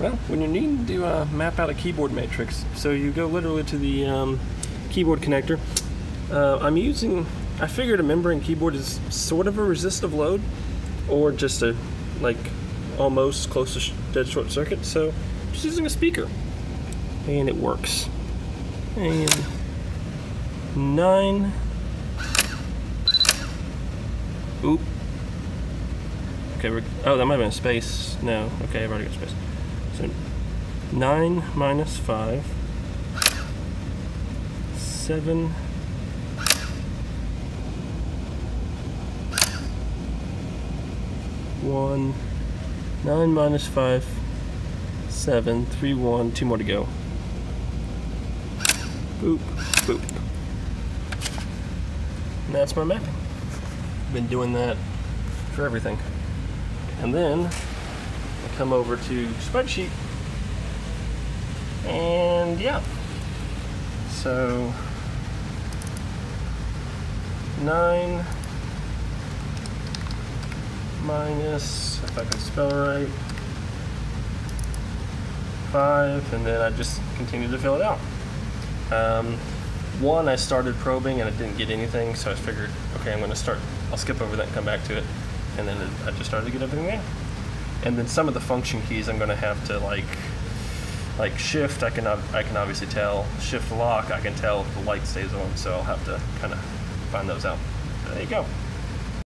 Well, when you're needing to uh, map out a keyboard matrix, so you go literally to the um, keyboard connector. Uh, I'm using, I figured a membrane keyboard is sort of a resistive load, or just a, like, almost close to dead short circuit, so just using a speaker. And it works. And nine. Oop. Okay, we're, oh, that might have been a space. No, okay, I've already got space. So 9 minus 5, 7, one, nine minus five, seven, three, one, two more to go. Boop, boop. And that's my mapping. Been doing that for everything. And then come over to spreadsheet and yeah. So nine minus, if I can spell right, five, and then I just continue to fill it out. Um, one, I started probing and I didn't get anything, so I figured, okay, I'm going to start, I'll skip over that and come back to it. And then I just started to get everything there. And then some of the function keys I'm going to have to like, like shift, I can, I can obviously tell. Shift lock, I can tell if the light stays on, so I'll have to kind of find those out. There you go.